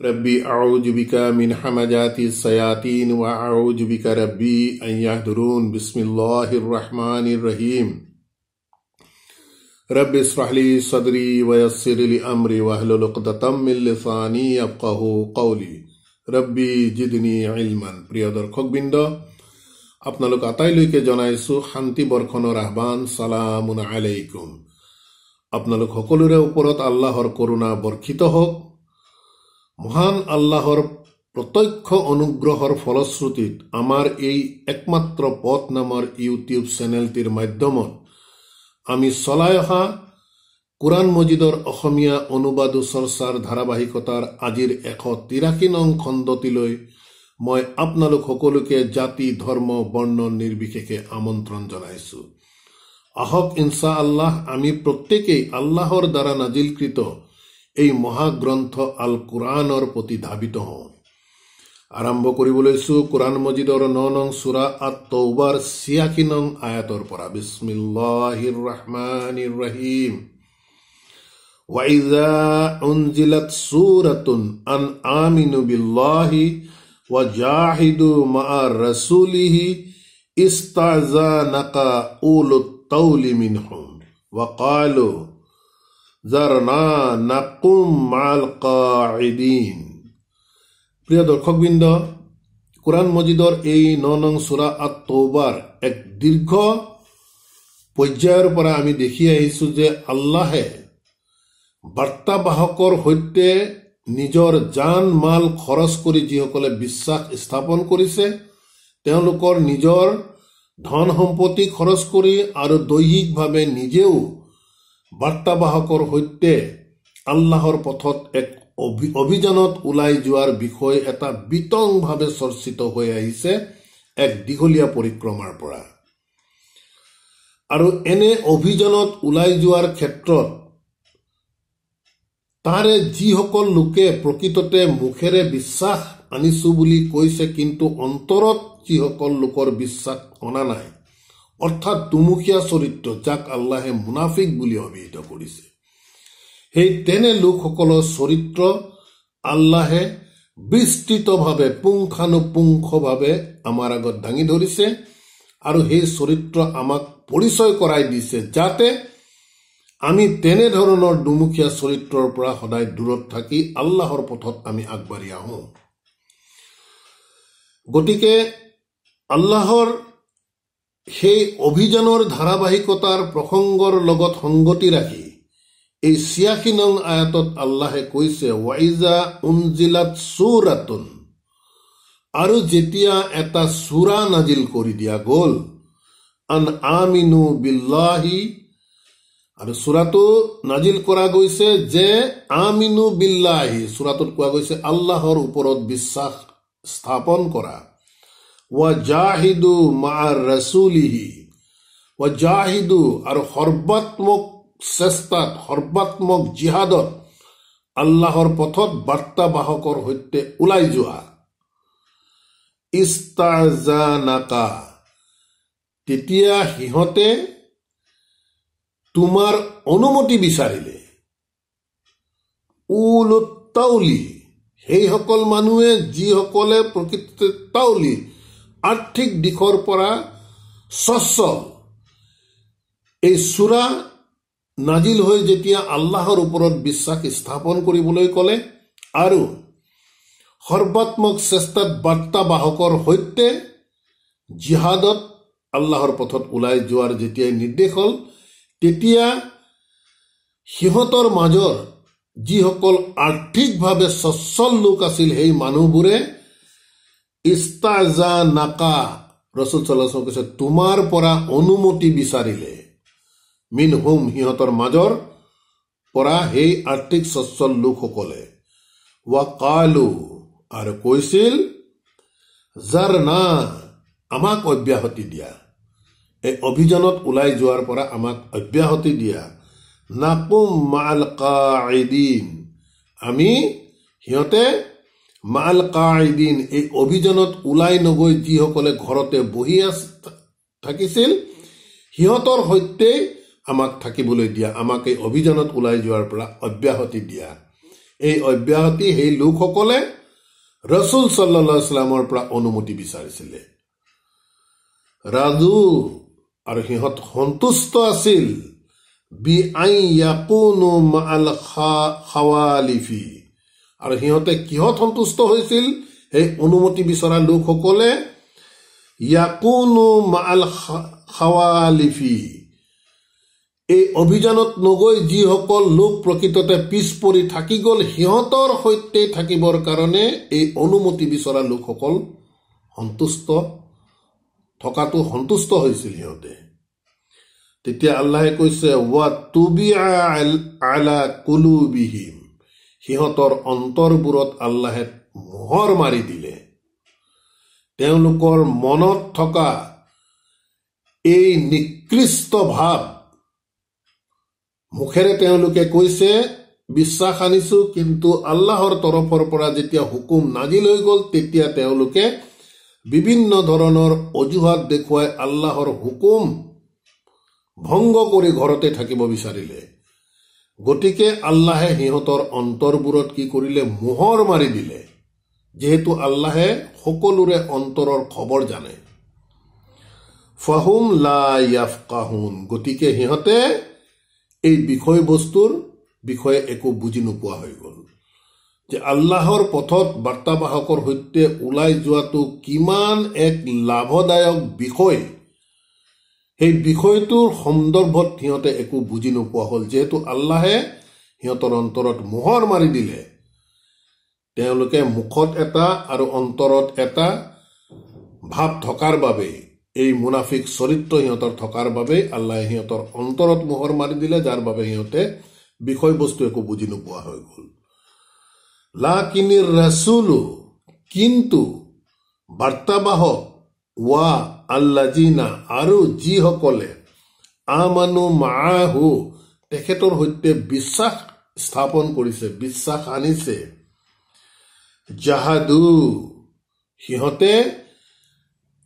ربي أعوذ بك من حمجات الشياطين وأعوذ بك ربي أن يهدرون بسم الله الرحمن الرحيم رب اشرح لي صدري ويسر لي أمري واحلل عقدة من لساني يفقه قولي ربي জিদনি ইলমান প্ৰিয় দৰ্শকবৃন্দ আপোনালোক আটাইলৈকে জনাইছো শান্তি বৰ্ষণৰ আহ্বান চালামুন আলাইকুম আপোনালোক সকলোৰে ওপৰত আল্লাহৰ কৰোণা বৰ্ষিত হওক মহান আল্লাহৰ প্ৰত্যক্ষ অনুগ্ৰহৰ ফলশ্ৰুতিত আমাৰ এই একমাত্ৰ পথ নামৰ ইউটিউব চেনেলটিৰ মাধ্যমত আমি চলাই অহা কোৰাণ মজিদৰ অসমীয়া অনুবাদ চৰ্চাৰ ধাৰাবাহিকতাৰ আজিৰ এশ তিৰাশী নং খণ্ডটিলৈ মই আপোনালোক সকলোকে জাতি, ধৰ্ম, বৰ্ণ নিৰ্বিশেষে আমন্ত্ৰণ জনাইছো। আহক ইনচা আল্লাহ আমি প্ৰত্যেকেই আল্লাহৰ দ্বাৰা নাজিলকৃত এই মহাগ্ৰন্থ আল কোৰআনৰ প্ৰতি ধাবিত হওঁ আৰম্ভ কৰিব লৈছো কোৰআন মজিদৰ ন নং চুৰা আত তৌবাৰ ছিয়াশী নং আয়াতৰ পৰা বিস্মিল্লাহিৰ ৰহমানিৰ ৰহিম وإذا أنزلت سورة أن آمنوا بالله وجاهدوا مع رسوله استعزانك أولو الطول منهم وقالوا ذرنا نقم مع القاعدين প্ৰিয় দৰ্শকবৃন্দ কোৰআন মজিদৰ এই ন নং চোৰা আত তৌবাৰ এক দীৰ্ঘ পৰ্যায়ৰ পৰা আমি দেখি আহিছো যে আল্লাহে বাৰ্তাবাহকৰ সৈতে নিজৰ জান মাল খৰচ কৰি যিসকলে বিশ্বাস স্থাপন কৰিছে তেওঁলোকৰ নিজৰ ধন সম্পত্তি খৰচ কৰি আৰু দৈহিকভাৱে নিজেও বাৰ্তাবাহকৰ সৈতে আল্লাহৰ পথত এক অভিযানত ওলাই যোৱাৰ বিষয় এটা বিতংভাৱে চৰ্চিত হৈ আহিছে এক দীঘলীয়া পৰিক্ৰমাৰ পৰা। আৰু এনে অভিযানত ওলাই যোৱাৰ ক্ষেত্ৰত তাৰে যিসকল লোকে প্ৰকৃততে মুখেৰে বিশ্বাস আনিছো বুলি কৈছে কিন্তু অন্তৰত যিসকল লোকৰ বিশ্বাস অনা নাই। অৰ্থাৎ দুমুখীয়া চৰিত্ৰ যাক আল্লাহে মুনাফিক বুলি অভিহিত কৰিছে। সেই তেনে লোকসকলৰ চৰিত্ৰ আল্লাহে বিস্তৃতভাৱে পুংখানুপুংখভাৱে আমাৰ আগত দাঙি ধৰিছে আৰু সেই চৰিত্ৰ আমাক পৰিচয় কৰাই দিছে যাতে আমি তেনেধৰণৰ দুমুখীয়া চৰিত্ৰৰ পৰা সদায় দূৰত থাকি আল্লাহৰ পথত আমি আগবাঢ়ি আহোঁ। গতিকে আল্লাহৰ সেই অভিযানৰ ধাৰাবাহিকতাৰ প্ৰসংগৰ লগত সংগতি ৰাখি এই ছিয়াশী নং আয়াতত আল্লাহে কৈছে ৱাইজা উনজিলাত চুৰাতুন আৰু যেতিয়া এটা চূড়া নাজিল কৰি দিয়া গ'ল আন আমিনু বিল্লাহি আৰু চূড়াটো নাজিল কৰা গৈছে যে আমিনু বিল্লাহি চূড়াটোত কোৱা গৈছে আল্লাহৰ ওপৰত বিশ্বাস স্থাপন কৰা। ৱা জাহিদু মা ৰচুলিহি ৱা জাহিদু আৰু সৰ্বাত্মক চেষ্টাত সৰ্বাত্মক জিহাদত আল্লাহৰ পথত বাৰ্তাবাহকৰ সৈতে ওলাই যোৱা। ইস্তাজানাকা তেতিয়া সিহঁতে তোমাৰ অনুমতি বিচাৰিলে। উলুত্তাউলি সেইসকল মানুহে যিসকলে প্ৰকৃত তাউলি আৰ্থিক দিশৰ পৰা স্বচ্ছল এই চূড়া নাজিল হৈ যেতিয়া আল্লাহৰ ওপৰত বিশ্বাস স্থাপন কৰিবলৈ ক'লে আৰু সৰ্বাত্মক চেষ্টাত বাৰ্তাবাহকৰ সৈতে জিহাদত আল্লাহৰ পথত ওলাই যোৱাৰ যেতিয়াই নিৰ্দেশ হ'ল তেতিয়া সিহঁতৰ মাজৰ যিসকল আৰ্থিকভাৱে স্বচ্ছল লোক আছিল সেই মানুহবোৰে ইস্তাজা নাকা ৰচুল চল্লাহ কৈছে তোমাৰ পৰা অনুমতি বিচাৰিলে মিন হুম সিহঁতৰ মাজৰ পৰা সেই আৰ্থিক স্বচ্ছল লোকসকলে। ৱা কালু আৰু কৈছিল যাৰ না আমাক অব্যাহতি দিয়া। এই অভিযানত ওলাই যোৱাৰ পৰা আমাক অব্যাহতি দিয়া। নাকুম মাল কাইদিন আমি সিহঁতে মাল কাইদিন এই অভিযানত ওলাই নগৈ যিসকলে ঘৰতে বহি থাকিছিল সিহঁতৰ সৈতে আমাক থাকিবলৈ দিয়া আমাক এই অভিযানত ওলাই যোৱাৰ পৰা অব্যাহতি দিয়া। এই অব্যাহতি সেই লোকসকলে ৰচুল চাল্লাহামৰ পৰা অনুমতি বিচাৰিছিলে। ৰাজু আৰু সিহঁত সন্তুষ্ট আছিল। বি আই ইয়াকুনো মাল খাৱালিফি। আৰু সিহঁতে কিহত সন্তুষ্ট হৈছিল সেই অনুমতি বিচৰা লোকসকলে ইয়াকুনো মাল খাৱালিফি। এই অভিযানত নগৈ যিসকল লোক প্ৰকৃততে পিছ পৰি থাকি গ'ল সিহঁতৰ সৈতে থাকিবৰ কাৰণে এই অনুমতি বিচৰা লোকসকল সন্তুষ্ট থকাটো সন্তুষ্ট হৈছিল সিহঁতে। তেতিয়া আল্লাহে কৈছে ৱা তুবি আলা কুলুবিহীম। সিহঁতৰ অন্তৰবোৰত আল্লাহে মোহৰ মাৰি দিলে। তেওঁলোকৰ মনত থকা এই নিকৃষ্ট ভাৱ মুখেৰে তেওঁলোকে কৈছে বিশ্বাস আনিছো কিন্তু আল্লাহৰ তৰফৰ পৰা যেতিয়া হুকুম নাজিল হৈ গ'ল তেতিয়া তেওঁলোকে বিভিন্ন ধৰণৰ অজুহাত দেখুৱাই আল্লাহৰ হুকুম ভংগ কৰি ঘৰতে থাকিব বিচাৰিলে। গতিকে আল্লাহে সিহঁতৰ অন্তৰবোৰত কি কৰিলে? মোহৰ মাৰি দিলে। যিহেতু আল্লাহে সকলোৰে অন্তৰৰ খবৰ জানে। ফাহুম লাফকাহুন গতিকে সিহঁতে এই বিষয়বস্তুৰ বিষয়ে একো বুজি নোপোৱা হৈ গ'ল। যে আল্লাহৰ পথত বাৰ্তাবাহকৰ সৈতে ওলাই যোৱাটো কিমান এক লাভদায়ক বিষয়। সেই বিষয়টোৰ সন্দৰ্ভত সিহঁতে একো বুজি নোপোৱা হ'ল। যিহেতু আল্লাহে সিহঁতৰ অন্তৰত মোহৰ মাৰি দিলে। তেওঁলোকে মুখত এটা আৰু অন্তৰত এটা ভাৱ থকাৰ বাবে এই মুনাফিক চৰিত্ৰ সিহঁতৰ থকাৰ বাবে আল্লাহে সিহঁতৰ অন্তৰত মোহৰ মাৰি দিলে যাৰ বাবে সিহঁতে বিষয়বস্তু একো বুজি নোপোৱা হৈ গ'ল। লাকিনিৰ ৰাচুলো কিন্তু বাৰ্তাবাহক ৱা আল্লাজিনা আৰু যিসকলে আমানু মাহু তেখেতৰ সৈতে বিশ্বাস স্থাপন কৰিছে বিশ্বাস আনিছে। জাহাদু সিহঁতে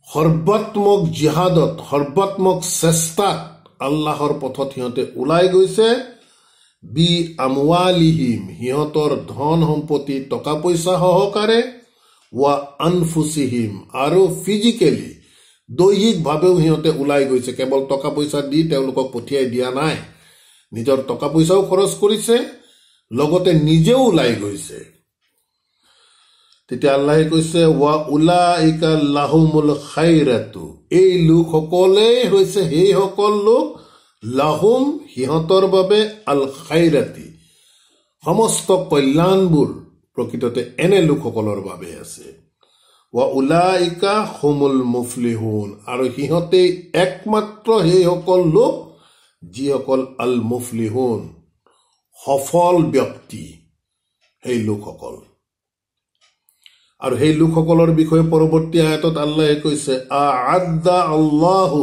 সৰ্বাত্মক জিহাদত সৰ্বাত্মক চেষ্টাত আল্লাহৰ পথত সিহঁতে ওলাই গৈছে। বি আমৱালিহিম সিহঁতৰ ধন সম্পত্তি টকা পইচা সহকাৰে ৱা আনফুচিহিম আৰু ফিজিকেলি দৈহিকভাৱেও সিহঁতে ওলাই গৈছে। কেৱল টকা পইচা দি তেওঁলোকক পঠিয়াই দিয়া নাই। নিজৰ টকা পইচাও খৰচ কৰিছে লগতে নিজেও ওলাই গৈছে। তেতিয়া আল্লাহে কৈছে ৱা উলা ইকা লাহুমুল খাইৰাটো এই লোকসকলেই হৈছে সেইসকল লোক লাহুম সিহঁতৰ বাবে আল খাইৰাতি। সমস্ত কল্যাণবোৰ প্ৰকৃততে এনে লোকসকলৰ বাবে আছে। ৱা উলা ইকা হোমুল মুফলিহুন আৰু সিহঁতেই একমাত্ৰ সেইসকল লোক যিসকল আল মুফলিহুন সফল ব্যক্তি সেই লোকসকল আৰু সেই লোকসকলৰ বিষয়ে পৰৱৰ্তী আয়তত আল্লাহে কৈছে আদা আল্লাহু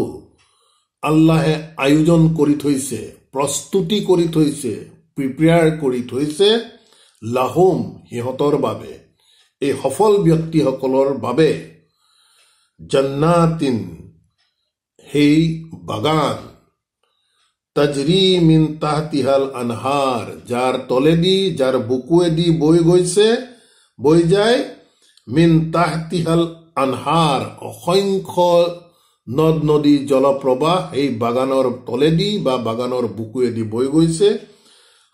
আল্লাহে আয়োজন কৰি থৈছে প্ৰস্তুতি কৰি থৈছে প্ৰিপেয়াৰ কৰি থৈছে লাহুম সিহঁতৰ বাবে এই সফল ব্যক্তিসকলৰ বাবে জন্নাতিন সেই বাগান তাজৰি মিন তাহতিহাল আনহাৰ যাৰ তলেদি যাৰ বুকুৱেদি বৈ গৈছে বৈ যায় মিন তাহতিহাল আনহাৰ অসংখ্য নদ নদী জলপ্ৰবাহ এই বাগানৰ তলেদি বা বাগানৰ বুকুৱেদি বৈ গৈছে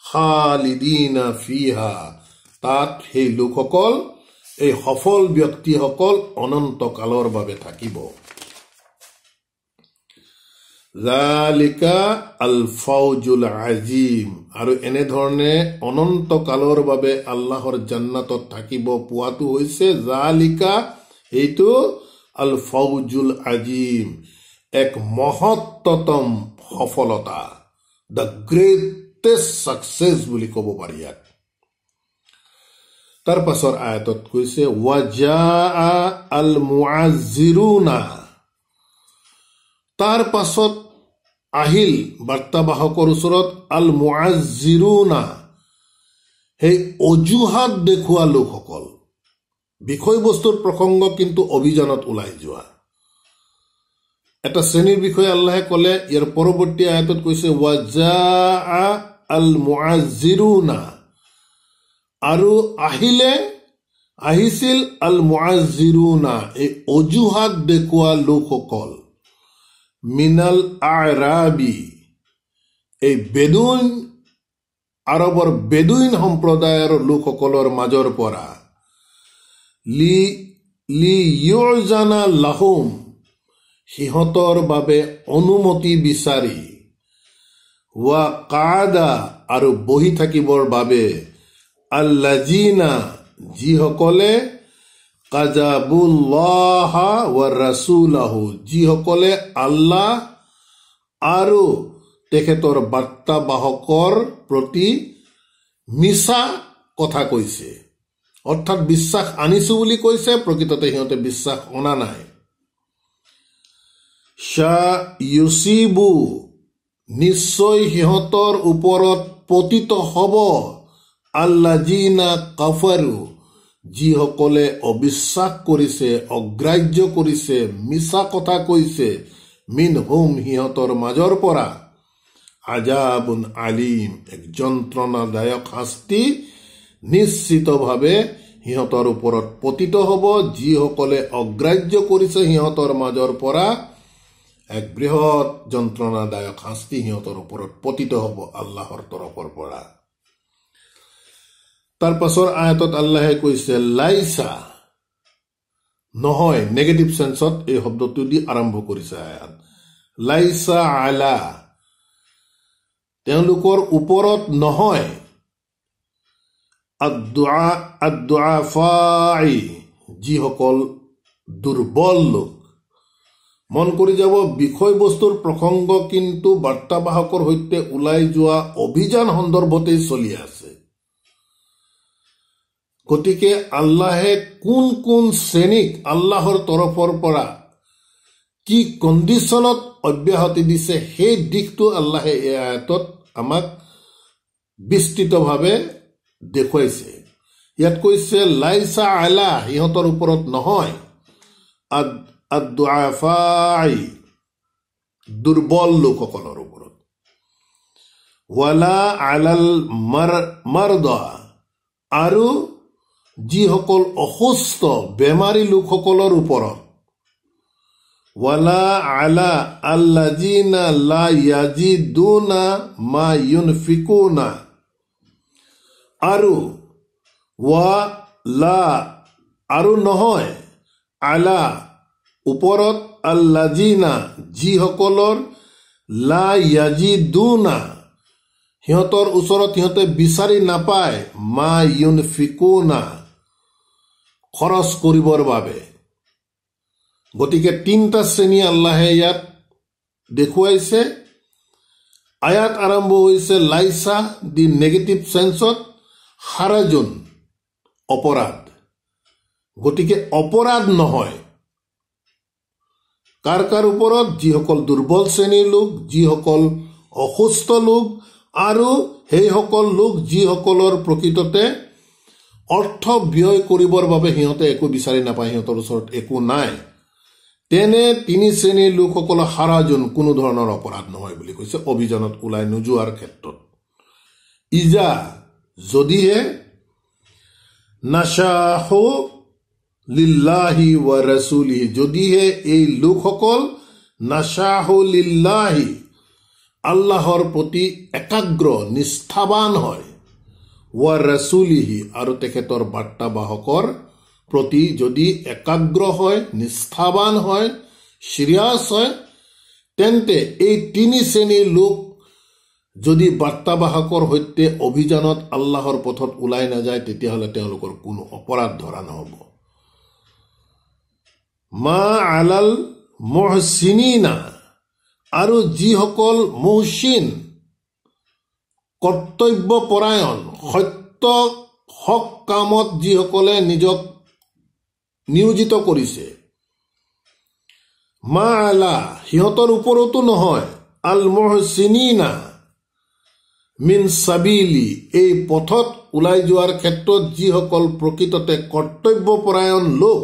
খালিদিনা ফিহা তাত সেই লোকসকল এই সফল ব্যক্তিসকল অনন্ত কালৰ বাবে থাকিব। আল ফাউজুল আজিম। আৰু এনেধৰণে অনন্ত কালৰ বাবে আল্লাহৰ জান্নাতত থাকিব পোৱাটো হৈছে জালিকা। এইটো আল ফৌজুল আজিম। এক মহত্তম সফলতা। দ্য গ্ৰেটেষ্ট ছাকচেছ বুলি ক'ব পাৰি ইয়াক তাৰ পাছৰ আয়তত কৈছে ৱাজা আল মুআজিৰুনা তাৰ পাছত আহিল বাৰ্তাবাহকৰ ওচৰত আল মুআজিৰুনা সেই অজুহাত দেখুওৱা লোকসকল বিষয়বস্তুৰ প্ৰসংগ কিন্তু অভিযানত ওলাই যোৱা এটা শ্ৰেণীৰ বিষয়ে আল্লাহে কলে ইয়াৰ পৰৱৰ্তী আয়তত কৈছে ৱাজা আল মুআজিৰুনা আৰু আহিলে আহিছিল আল মুআজিৰুনা এই অজুহাত দেখুওৱা লোকসকল। মিনাল আৰাবি এই বেদুইন আৰবৰ বেদুইন সম্প্ৰদায়ৰ লোকসকলৰ মাজৰ পৰা। লি লি ইয়জানা লাহুম সিহঁতৰ বাবে অনুমতি বিচাৰি ৱা কাদা আৰু বহি থাকিবৰ বাবে আল্লাজিনা যিসকলে কাজাবুল্লাহ ৰাচুলাহু যিসকলে আল্লাহ আৰু তেখেতৰ বাৰ্তাবাহকৰ প্ৰতি মিছা কথা কৈছে। অৰ্থাৎ বিশ্বাস আনিছো বুলি কৈছে প্ৰকৃততে সিহঁতে বিশ্বাস অনা নাই। ইউচিবু নিশ্চয় সিহঁতৰ ওপৰত পতিত হ'ব। আল্লাজিনা কাফাৰু যিসকলে অবিশ্বাস কৰিছে, অগ্ৰাহ্য কৰিছে, মিছা কথা কৈছে মিন হোম সিহঁতৰ মাজৰ পৰা। আজাবুন আলিম, এক যন্ত্ৰণাদায়ক শাস্তি নিশ্চিতভাৱে সিহঁতৰ ওপৰত পতিত হ'ব। যিসকলে অগ্ৰাহ্য কৰিছে সিহঁতৰ মাজৰ পৰা, এক বৃহৎ যন্ত্ৰণাদায়ক শাস্তি সিহঁতৰ ওপৰত পতিত হ'ব আল্লাহৰ তৰফৰ পৰা। তাৰ পাছৰ আয়তত আল্লাহে কৈছে লাইচা নহয় নেগেটিভ চেন্সত এই শব্দটো দি আৰম্ভ কৰিছে আয়াত। লাইচা আলা। তেওঁলোকৰ ওপৰত নহয়। যিসকল দুৰ্বল লোক। মন কৰি যাব বিষয়বস্তুৰ প্ৰসংগ কিন্তু বাৰ্তাবাহকৰ সৈতে ওলাই যোৱা অভিযান সন্দৰ্ভতেই চলি আছে। গতিকে আল্লাহে কোন কোন শ্ৰেণীক আল্লাহৰ তৰফৰ পৰা কি কণ্ডিশ্যনত অব্যাহতি দিছে সেই দিশটো আল্লাহে এই আয়তত আমাক বিস্তৃতভাৱে দেখুৱাইছে। ইয়াত কৈছে লাইচা আলা সিহঁতৰ ওপৰত নহয়। দুৰ্বল লোকসকলৰ ওপৰত। ৱালা আলাল মাৰদা আৰু যিসকল অসুস্থ বেমাৰী লোকসকলৰ ওপৰত। আৰু ৱা লা আৰু নহয় আলা ওপৰত আল্লাজিনা যিসকলৰ লা ইয়াজিদুনা সিহঁতৰ ওচৰত সিহঁতে বিচাৰি নাপায় মা ইউনফিকুনা খৰচ কৰিবৰ বাবে। গতিকে তিনিটা শ্ৰেণী আল্লাহে ইয়াত দেখুৱাইছে। আয়াত আৰম্ভ হৈছে লাইচা দি নেগেটিভ চেন্সত হাৰাজুন অপৰাধ। গতিকে অপৰাধ নহয়। কাৰ কাৰ ওপৰত? যিসকল দুৰ্বল শ্ৰেণীৰ লোক যিসকল অসুস্থ লোক আৰু সেইসকল লোক যিসকলৰ প্ৰকৃততে অৰ্থ ব্যয় কৰিবৰ বাবে সিহঁতে একো বিচাৰি নাপায়, সিহঁতৰ ওচৰত একো নাই। তেনে তিনি শ্ৰেণীৰ লোকসকলৰ হাৰাজন কোনো ধৰণৰ অপৰাধ নহয় বুলি কৈছে, অভিযানত ওলাই নোযোৱাৰ ক্ষেত্ৰত। ইজা, যদিহে নাচাহ লিল্লাহি ৱা যদিহে এই লোকসকল নাচাহ লিল্লাহি, আল্লাহৰ প্ৰতি একাগ্ৰ, নিষ্ঠাবান হয় ৱা ৰচুলিহি আৰু তেখেতৰ বাৰ্তাবাহকৰ প্ৰতি যদি একাগ্ৰ হয়, নিষ্ঠাবান হয় চিৰিয়াছ হয়, তেন্তে এই তিনি শ্ৰেণীৰ লোক যদি বাৰ্তাবাহকৰ সৈতে অভিযানত আল্লাহৰ পথত ওলাই নাযায় তেতিয়াহ'লে তেওঁলোকৰ কোনো অপৰাধ ধৰা নহ'ব। মা আলাল মহচিনা আৰু যিসকল মহচিন কৰ্তব্যপৰায়ণ সত্য হক কামত যিসকলে নিজক নিয়োজিত কৰিছে। মা আলা, সিহঁতৰ ওপৰতো নহয় আল মহচিনা মিন চাবিলি এই পথত ওলাই যোৱাৰ ক্ষেত্ৰত যিসকল প্ৰকৃততে কৰ্তব্যপৰায়ণ লোক,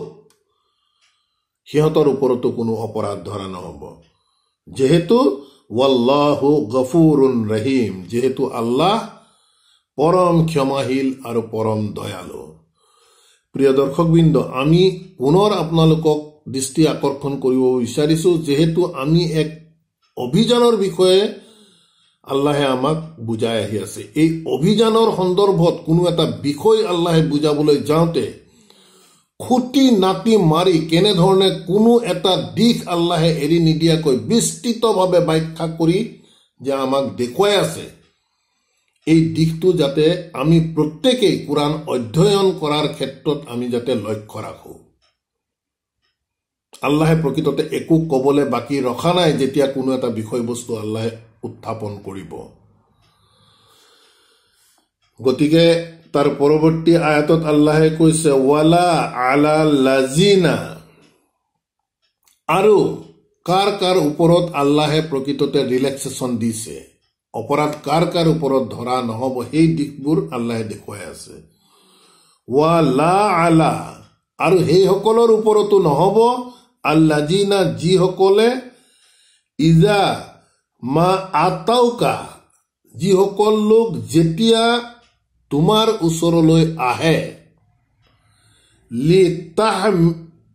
সিহঁতৰ ওপৰতো কোনো অপৰাধ ধৰা নহ'ব। যিহেতু, ৱাল্লাহু গফুৰুন ৰহিম, যিহেতু আল্লাহ পৰম ক্ষমাশীল আৰু পৰম দয়ালু। প্ৰিয় দৰ্শকবৃন্দ আমি পুনৰ আপোনালোকক দৃষ্টি আকৰ্ষণ কৰিব বিচাৰিছো যিহেতু আমি এক অভিযানৰ বিষয়ে আল্লাহে আমাক বুজাই আহি আছে। এই অভিযানৰ সন্দৰ্ভত কোনো এটা বিষয় আল্লাহে বুজাবলৈ যাওঁতে খুটি নাতি মাৰি কেনেধৰণে কোনো এটা দিশ আল্লাহে এৰি নিদিয়াকৈ বিস্তৃতভাৱে ব্যাখ্যা কৰি যে আমাক দেখুৱাই আছে। এই দিশটো যাতে আমি প্ৰত্যেকেই কোৰাণ অধ্যয়ন কৰাৰ ক্ষেত্ৰত আমি যাতে লক্ষ্য ৰাখোঁ। আল্লাহে প্ৰকৃততে একো ক'বলৈ বাকী ৰখা নাই যেতিয়া কোনো এটা বিষয়বস্তু আল্লাহে উত্থাপন কৰিব। গতিকে তাৰ পৰৱৰ্তী আয়াতত আল্লাহে কৈছে ৱালা আলা লাজিনা আৰু কাৰ কাৰ ওপৰত আল্লাহে প্ৰকৃততে ৰিলেক্সেশ্যন দিছে? অপৰাধ কাৰ কাৰ ওপৰত ধৰা নহ'ব সেই দিশবোৰ আল্লাহে দেখুৱাই আছে। ৱা লা আলা আৰু সেইসকলৰ ওপৰতো নহ'ব। আল্লাজিনা যিসকলে ইজা মা আতাউকা যিসকল লোক যেতিয়া তোমাৰ ওচৰলৈ আহে লি তাহ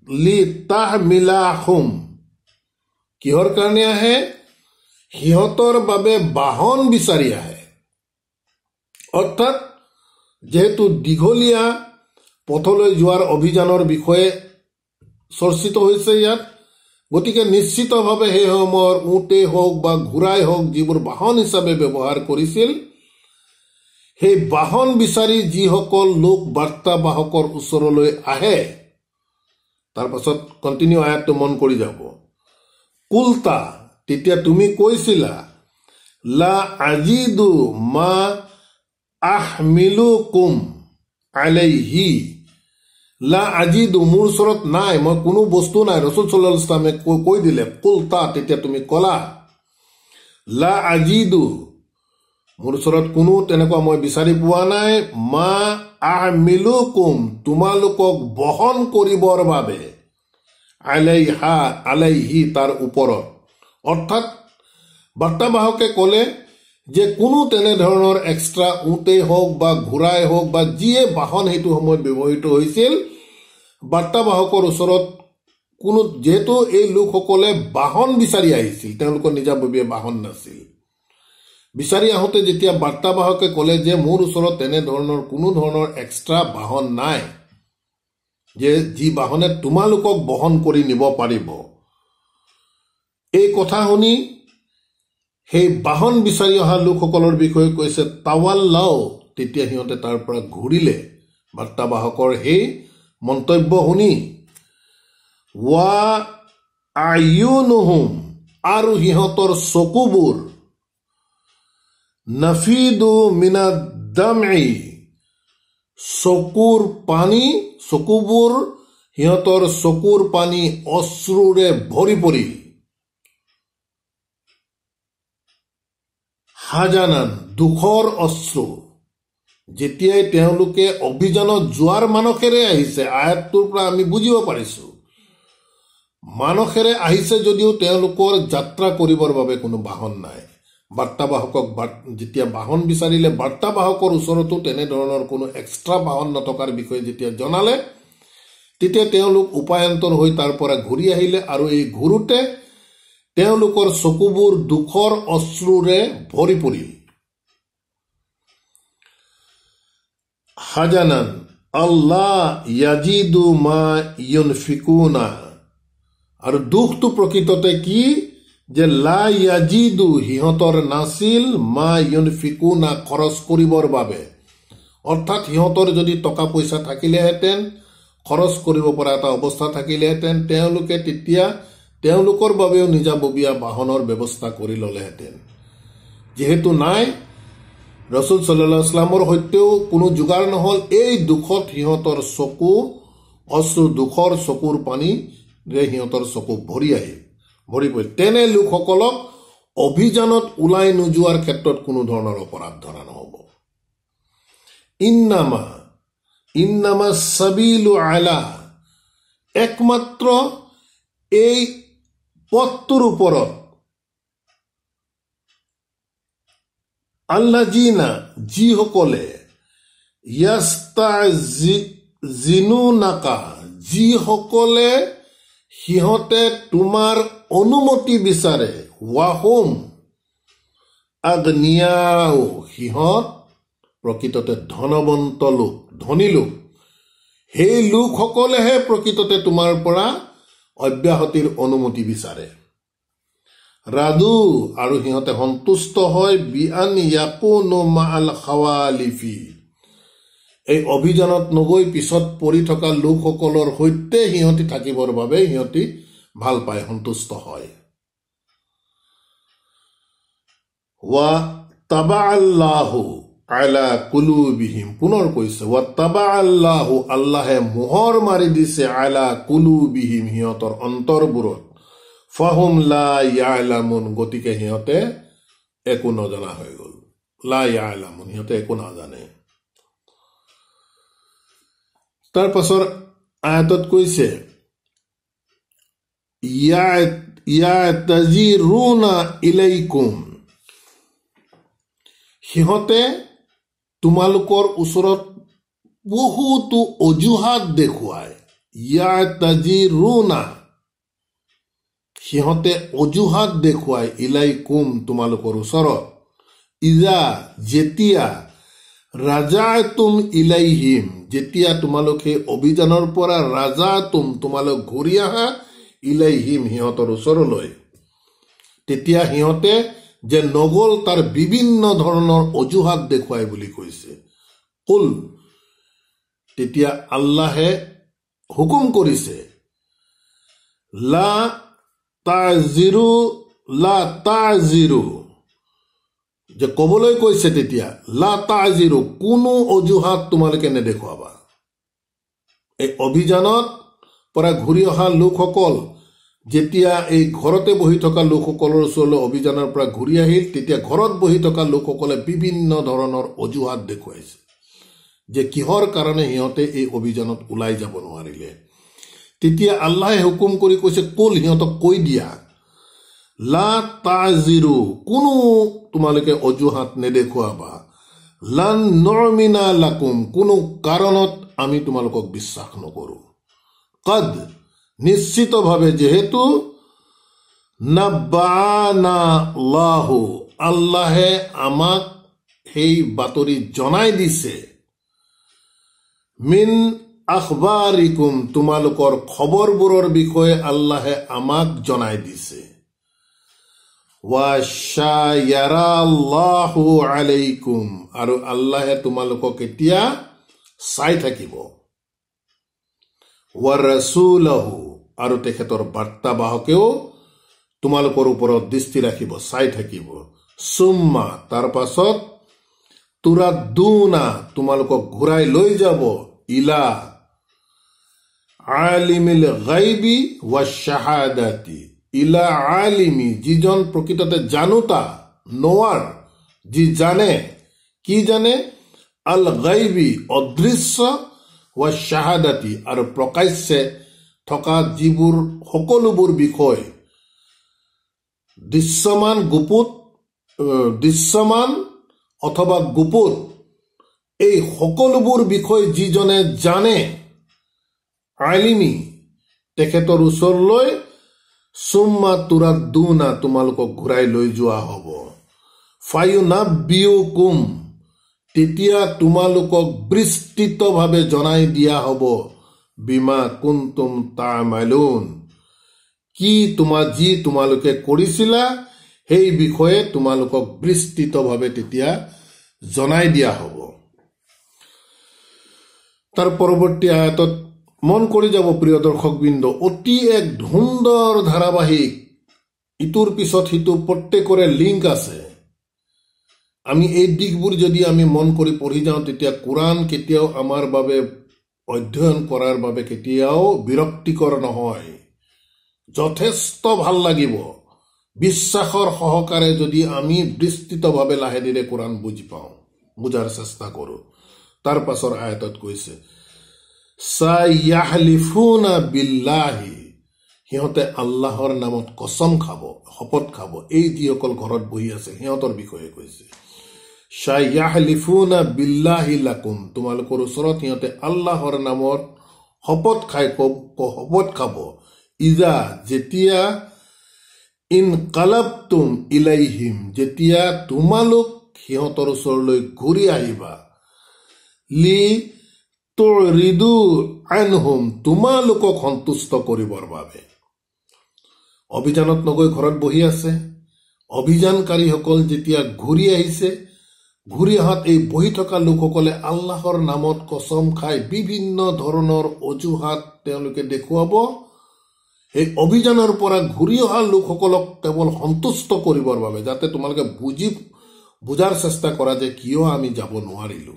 লি তাহ মিলা কিহৰ কাৰণে আহে? সিহঁতৰ বাবে বাহন বিচাৰি আহে অৰ্থাৎ যিহেতু দীঘলীয়া পথলৈ যোৱাৰ অভিযানৰ বিষয়ে চৰ্চিত হৈছে ইয়াত গতিকে নিশ্চিতভাৱে সেই সময়ৰ উটেই হওক বা ঘোঁৰাই হওক যিবোৰ বাহন হিচাপে ব্যৱহাৰ কৰিছিল সেই বাহন বিচাৰি যিসকল লোক বাৰ্তাবাহকৰ ওচৰলৈ আহে তাৰ পাছত কণ্টিনিউ আয়াতটো মন কৰি যাব। কুলতা তেতিয়া তুমি কৈছিলা লা আজিদু মা আহমিলু কুম আলাইহি। লা আজিদু মোৰ ওচৰত নাই মই কোনো বস্তু নাই। ৰচুল চল্লাহ ইছলামে কৈ দিলে কুলতা তেতিয়া তুমি কলা লা আজিদু মোৰ ওচৰত কোনো তেনেকুৱা মই বিচাৰি পোৱা নাই। মা আহমিলু কুম তোমালোকক বহন কৰিবৰ বাবে আলাইহা আলাইহি তাৰ ওপৰত। অৰ্থাৎ বাৰ্তাবাহকে ক'লে যে কোনো তেনেধৰণৰ এক্সট্ৰা উটেই হওক বা ঘোঁৰাই হওক বা যিয়ে বাহন সেইটো সময়ত ব্যৱহৃত হৈছিল বাৰ্তাবাহকৰ ওচৰত কোনো যিহেতু এই লোকসকলে বাহন বিচাৰি আহিছিল তেওঁলোকৰ নিজাববীয়া বাহন নাছিল। বিচাৰি আহোঁতে যেতিয়া বাৰ্তাবাহকে ক'লে যে মোৰ ওচৰত তেনেধৰণৰ কোনো ধৰণৰ এক্সট্ৰা বাহন নাই যে যি বাহনে তোমালোকক বহন কৰি নিব পাৰিব এই কথা শুনি সেই বাহন বিচাৰি অহা লোকসকলৰ বিষয়ে কৈছে টাৱাল্লাও তেতিয়া সিহঁতে তাৰ পৰা ঘূৰিলে। বাৰ্তাবাহকৰ সেই মন্তব্য শুনি ৱা আয়ুনুহুম আৰু সিহঁতৰ চকুবোৰ নফিদু মিনাদামি চকুৰ পানী চকুবোৰ সিহঁতৰ চকুৰ পানী অশ্ৰুৰে ভৰি পৰিল হাজানান দুখৰ অশ্ৰু। যেতিয়াই তেওঁলোকে অভিযানত যোৱাৰ মানসেৰে আহিছে আয়াতটোৰ পৰা আমি বুজিব পাৰিছো। মানসেৰে আহিছে যদিও তেওঁলোকৰ যাত্ৰা কৰিবৰ বাবে কোনো বাহন নাই। বাৰ্তাবাহকক যেতিয়া বাহন বিচাৰিলে বাৰ্তাবাহকৰ ওচৰতো তেনেধৰণৰ কোনো এক্সট্ৰা বাহন নথকাৰ বিষয়ে যেতিয়া জনালে তেতিয়া তেওঁলোক উপায়ন্তৰ হৈ তাৰ পৰা ঘূৰি আহিলে আৰু এই ঘূৰোতে তেওঁলোকৰ চকুবোৰ দুখৰ অশ্ৰুৰে ভৰি পৰিল। হাজানান, আল্লাহ ইয়াজিদু মা ইয়নফিকুনা আৰু দুখটো প্ৰকৃততে কি? যে লা ইয়াজিদু সিহঁতৰ নাছিল মা ইয়নফিকুনা খৰচ কৰিবৰ বাবে। অৰ্থাৎ সিহঁতৰ যদি টকা পইচা থাকিলেহেঁতেন, খৰচ কৰিব পৰা এটা অৱস্থা থাকিলেহেঁতেন, তেওঁলোকে তেতিয়া তেওঁলোকৰ বাবেও নিজাববীয়া বাহনৰ ব্যৱস্থা কৰি ল'লেহেঁতেন। যিহেতু নাই ৰচুল চল্লাহ ইছলামৰ সৈতেও কোনো যোগাৰ নহ'ল। এই দুখত সিহঁতৰ চকু অশ্ৰু দুখৰ চকুৰ পানীৰে সিহঁতৰ চকু ভৰি আহিল ভৰি পৰিল তেনে লোকসকলক অভিযানত ওলাই নোযোৱাৰ ক্ষেত্ৰত কোনো ধৰণৰ অপৰাধ ধৰা নহ'ব। ইন্নামা ইন্নামা চাবিলু আলা। একমাত্ৰ এই পথটোৰ ওপৰত আল্লাহ যিনা যিসকলে ইয়াস্তা জিনু নাকা যিসকলে সিহঁতে তোমাৰ অনুমতি বিচাৰে। ৱাহোম আগ্নিয়াও সিহঁত প্ৰকৃততে ধনৱন্ত লোক, ধনী লোক। সেই লোকসকলেহে প্ৰকৃততে তোমাৰ পৰা অব্যাহতিৰ অনুমতি বিচাৰে। ৰাজু আৰু সিহঁতে সন্তুষ্ট হয় বিআন ইয়াকো মাল খাৱালিফি। এই অভিযানত নগৈ পিছত পৰি থকা লোকসকলৰ সৈতে সিহঁতি থাকিবৰ বাবে সিহঁতি ভাল পায় সন্তুষ্ট হয়। ৱা তাবা আল্লাহু আলা কুলুবিহিম পুনৰ কৈছে ৱা তাবা আল্লাহু আল্লাহে মোহৰ মাৰি দিছে আলা কুলুবিহিম সিহঁতৰ অন্তৰবোৰত। ফাহুম লা ইয়ালামুন গতিকে সিহঁতে একো নজনা হৈ গ'ল। লা ইয়ালামুন সিহঁতে একো নাজানে। তাৰ পাছৰ আয়াতত কৈছে ইলাইকুম সিহঁতে তোমালোকৰ ওচৰত বহুতো অজুহাত দেখুৱায়। সিহঁতে অজুহাত দেখুৱায় ইলাই কুম তোমালোকৰ ওচৰত। ইজা যেতিয়া ৰাজা তুম ইলাইহিম যেতিয়া তোমালোক সেই অভিযানৰ পৰা ৰাজা তুম তোমালোক ঘূৰি আহা ইলাইহিম সিহঁতৰ ওচৰলৈ। তেতিয়া সিহঁতে যে নগল তাৰ বিভিন্ন ধৰণৰ অজুহাত দেখুৱাই বুলি কৈছে। কুল, তেতিয়া আল্লাহে হুকুম কৰিছে, লা তাজিৰু লা তাজিৰু যে কবলৈ কৈছে তেতিয়া, লা তাজিৰু কোনো অজুহাত তোমালোকে নেদেখুৱাবা। এই অভিযানত পৰা ঘূৰি অহা লোকসকল যেতিয়া এই ঘৰতে বহি থকা লোকসকলৰ ওচৰলৈ অভিযানৰ পৰা ঘূৰি আহিল তেতিয়া ঘৰত বহি থকা লোকসকলে বিভিন্ন ধৰণৰ অজুহাত দেখুৱাইছে যে কিহৰ কাৰণে সিহঁতে এই অভিযানত ওলাই যাব নোৱাৰিলে। তেতিয়া আল্লাহে হুকুম কৰি কৈছে কল সিহঁতক কৈ দিয়া লা তাজিৰো কোনো তোমালোকে অজুহাত নেদেখুৱাবা। লান নৰমিনা লাকুম কোনো কাৰণত আমি তোমালোকক বিশ্বাস নকৰো। কদ নিশ্চিতভাৱে যিহেতু আল্লাহে আমাক সেই বাতৰি জনাই দিছে। মিন আখবাৰিকুম তোমালোকৰ খবৰবোৰৰ বিষয়ে আল্লাহে আমাক জনাই দিছে। আলাইকুম, আৰু আল্লাহে তোমালোকক এতিয়া চাই থাকিব। ৱাৰচুলাহু আৰু তেখেতৰ বাৰ্তাবাহকেও তোমালোকৰ ওপৰত দৃষ্টি ৰাখিব, চাই থাকিব। চুম্মা, তাৰ পাছত তোৰা দুনা তোমালোকক ঘূৰাই লৈ যাব ইলা আলিমিল গাইবি ৱা শ্বাহাদাতি। ইলা আলিমি, যিজন প্ৰকৃততে জানোতা, নোৱাৰ, যি জানে, কি জানে? আল গাইবি, অদৃশ্য ৱা শ্বাহাদাতি, আৰু প্ৰকাশ্যে থকা যিবোৰ সকলোবোৰ বিষয় দৃশ্যমান গুপুত দৃশ্যমান অথবা গুপুত এই সকলোবোৰ বিষয় যিজনে জানে আলিমি তেখেতৰ ওচৰলৈ চুম্মা তুৰা দুনা তোমালোকক ঘূৰাই লৈ যোৱা হ'ব। ফায়ু নাবিউ কুম তেতিয়া তোমালোকক বিস্তৃতভাৱে জনাই দিয়া হ'ব। বিমা কুন্তুম তামালুন। কি তোমাৰ যি তোমালোকে কৰিছিলা সেই বিষয়ে তোমালোকক বিস্তৃতভাৱে তেতিয়া জনাই দিয়া হ'ব। তাৰ পৰৱৰ্তী আয়তত মন কৰি যাব প্ৰিয় দৰ্শকবৃন্দ অতি এক সুন্দৰ ধাৰাবাহিক। ইটোৰ পিছত সিটো প্ৰত্যেকৰে লিংক আছে। আমি এই দিশবোৰ যদি আমি মন কৰি পঢ়ি যাওঁ তেতিয়া কোৰাণ কেতিয়াও আমাৰ বাবে অধ্যয়ন কৰাৰ বাবে কেতিয়াও বিৰক্তিকৰ নহয়। যথেষ্ট ভাল লাগিব। বিশ্বাসৰ সহকাৰে যদি আমি বিস্তৃতভাৱে লাহে ধীৰে কোৰাণ বুজি পাওঁ বুজাৰ চেষ্টা কৰো। তাৰ পাছৰ আয়তত কৈছে সিহঁতে আল্লাহৰ নামত কচম খাব শপত খাব। এই যিসকল ঘৰত বহি আছে সিহঁতৰ বিষয়ে কৈছে। তোমালোকৰ ওচৰত সিহঁতে আল্লাহৰ নামত শপত খাই শপত খাব। ইজা যেতিয়া ইন কালাবতুম ইলাইহিম যেতিয়া তোমালোক সিহঁতৰ ওচৰলৈ ঘূৰি আহিবা লি তুৰিদু আনহুম তোমালোকক সন্তুষ্ট কৰিবৰ বাবে। অভিযানত নগৈ ঘৰত বহি আছে। অভিযানকাৰীসকল যেতিয়া ঘূৰি আহিছে ঘূৰি অহাত এই বহি থকা লোকসকলে আল্লাহৰ নামত কচম খাই বিভিন্ন ধৰণৰ অজুহাত তেওঁলোকে দেখুৱাব। এই অভিযানৰ পৰা ঘূৰি অহা লোকসকলক কেৱল সন্তুষ্ট কৰিবৰ বাবে যাতে তোমালোকে বুজি বুজাৰ চেষ্টা কৰা যে কিয় আমি যাব নোৱাৰিলো।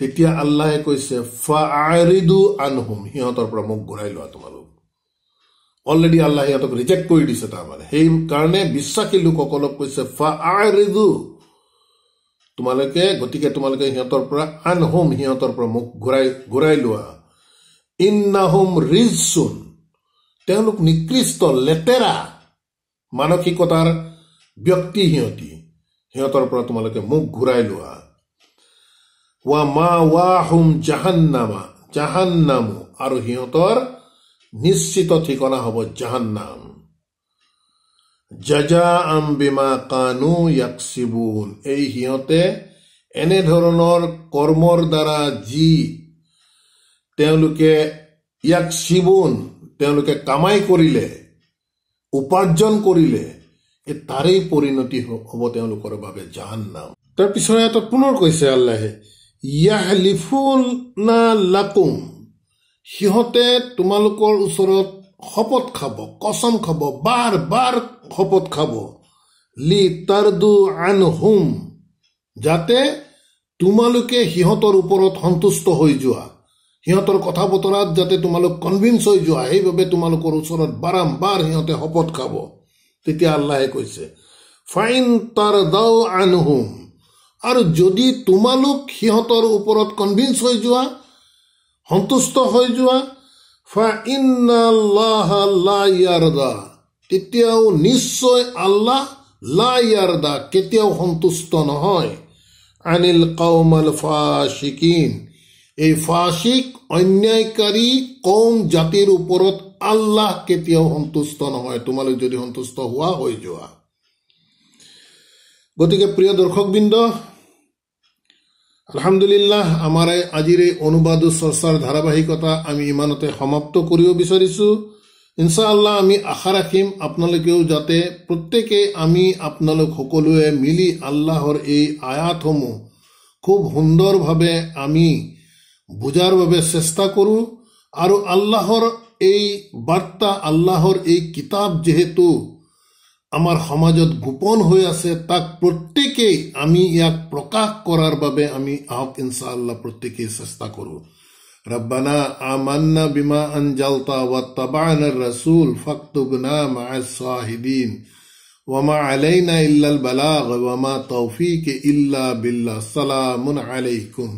তেতিয়া আল্লাহে কৈছে ফাৰিদু আনহুম সিহঁতৰ পৰা মোক ঘূৰাই লোৱা তোমালোক। অলৰেডি আল্লাহ সিহঁতক ৰিজেক্ট কৰি দিছে তাৰমানে সেইকাৰণে বিশ্বাসী লোকসকলক কৈছে তোমালোকে গতিকে তোমালোকে সিহঁতৰ পৰা আনহুম সিহঁতৰ পৰা মোক ঘূৰাই ঘূৰাই লোৱা ইন্নাহুম ৰিজচুন তেওঁলোক নিকৃষ্ট লেতেৰা মানসিকতাৰ ব্যক্তি সিহঁতি সিহঁতৰ পৰা তোমালোকে মোক ঘূৰাই লোৱা ৱা মা ৱাহুম জাহান্নামা জাহান্নামু আৰু সিহঁতৰ নিশ্চিত ঠিকনা হ'ব জাহান্নাম। জাজা আম বিমা কানু য়াকচিবুন এই সিহঁতে এনেধৰণৰ কৰ্মৰ দ্বাৰা যি তেওঁলোকে ইয়াক শিবুন তেওঁলোকে কামাই কৰিলে উপাৰ্জন কৰিলে এই তাৰেই পৰিণতি হ'ব তেওঁলোকৰ বাবে জাহান নাম পিছৰে এটা পুনৰ কৈছে আল্লাহে ইয়াহলিফুনা লাকুম। সিহঁতে তোমালোকৰ ওচৰত শপত খাব কচম খাব বাৰ বাৰ শপত খাব। লি তাৰ্দু আন হুম যাতে তোমালোকে সিহঁতৰ ওপৰত সন্তুষ্ট হৈ যোৱা। সিহঁতৰ কথা বতৰাত যাতে তোমালোক কনভিন্স হৈ যোৱা সেইবাবে তোমালোকৰ ওচৰত বাৰম্বাৰ সিহঁতে শপত খাব। তেতিয়া আল্লাহে কৈছে ফাইন তাৰ দাও আনহুম। আৰু যদি তোমালোক সিহঁতৰ ওপৰত কনভিন্স হৈ যোৱা সন্তুষ্ট হৈ যোৱা, ফা ইন্নাল্লাহ তেতিয়াও নিশ্চয় আল্লাহ লা ইয়াৰদা, কেতিয়াও সন্তুষ্ট নহয়। আনিল কাউমাল ফাশিকিন। এই ফাশিক, অন্যায়কাৰী কম জাতিৰ ওপৰত আল্লাহ কেতিয়াও সন্তুষ্ট নহয়। তোমালোক যদি সন্তুষ্ট হোৱা, হৈ যোৱা। গতিকে প্ৰিয় দৰ্শকবৃন্দ আলহামদুলিল্লাহ আমাৰ আজিৰ এই অনুবাদ চৰ্চাৰ ধাৰাবাহিকতা আমি ইমানতে সমাপ্ত কৰিব বিচাৰিছো। ইনশাআল্লাহ, আমি আশা ৰাখিম আপোনালোকেও যাতে প্ৰত্যেকে আমি আপোনালোক সকলোৱে মিলি আল্লাহৰ এই আয়াতসমূহ খুব সুন্দৰভাৱে আমি বুজাৰ বাবে চেষ্টা কৰোঁ আৰু আল্লাহৰ এই বাৰ্তা, আল্লাহৰ এই কিতাপ যিহেতু আমাৰ সমাজত গোপন হৈ আছে তাক প্ৰত্যেকেই আমি ইয়াক প্ৰকাশ কৰাৰ বাবে আমি আহক ইনশাআল্লাহ প্ৰত্যেকেই চেষ্টা কৰোঁ ربنا آمنا بما أنزلت واتبعنا الرسول فاكتبنا مع الشاهدين وما علينا إلا البلاغ وما توفيق إلا بالله سلام عليكم